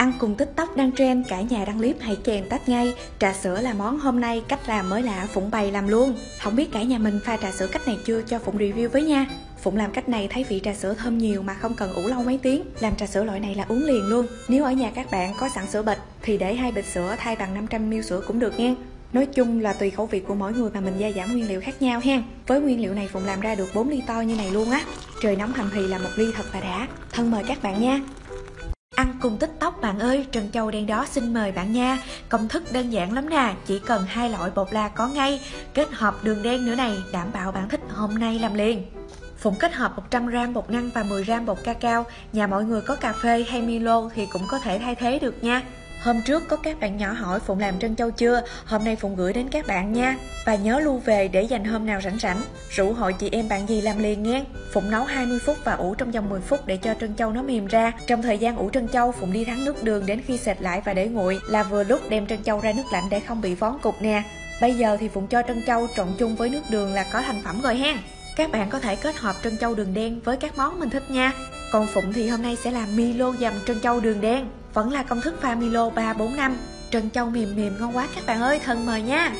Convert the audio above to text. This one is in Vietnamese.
Ăn cùng tiktok đang trend, cả nhà đăng clip hãy kèm tách ngay. Trà sữa là món hôm nay, cách làm mới lạ, Phụng bày làm luôn. Không biết cả nhà mình pha trà sữa cách này chưa cho Phụng review với nha. Phụng làm cách này thấy vị trà sữa thơm nhiều mà không cần ủ lâu mấy tiếng. Làm trà sữa loại này là uống liền luôn. Nếu ở nhà các bạn có sẵn sữa bịch thì để hai bịch sữa thay bằng 500ml sữa cũng được nha. Nói chung là tùy khẩu vị của mỗi người mà mình gia giảm nguyên liệu khác nhau ha. Với nguyên liệu này Phụng làm ra được 4 ly to như này luôn á. Trời nóng hầm thì là một ly thật là đã. Thân mời các bạn nha. Ăn cùng tiktok bạn ơi, trần Châu đen đó xin mời bạn nha. Công thức đơn giản lắm nè, chỉ cần hai loại bột là có ngay. Kết hợp đường đen nữa này, đảm bảo bạn thích hôm nay làm liền. Phụng kết hợp 100g bột năng và 10g bột cacao Nhà mọi người có cà phê hay Milo thì cũng có thể thay thế được nha. Hôm trước có các bạn nhỏ hỏi Phụng làm trân châu chưa? Hôm nay Phụng gửi đến các bạn nha. Và nhớ lưu về để dành hôm nào rảnh rảnh. Rủ hội chị em bạn gì làm liền nghe. Phụng nấu 20 phút và ủ trong vòng 10 phút để cho trân châu nó mềm ra. Trong thời gian ủ trân châu, Phụng đi thắng nước đường đến khi sệt lại và để nguội là vừa lúc đem trân châu ra nước lạnh để không bị vón cục nè. Bây giờ thì Phụng cho trân châu trộn chung với nước đường là có thành phẩm rồi ha. Các bạn có thể kết hợp trân châu đường đen với các món mình thích nha. Còn Phụng thì hôm nay sẽ làm Milo dầm trân châu đường đen vẫn là công thức pha Milo 345 Trân châu mềm mềm ngon quá các bạn ơi, thân mời nha.